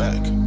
back.